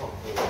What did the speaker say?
control.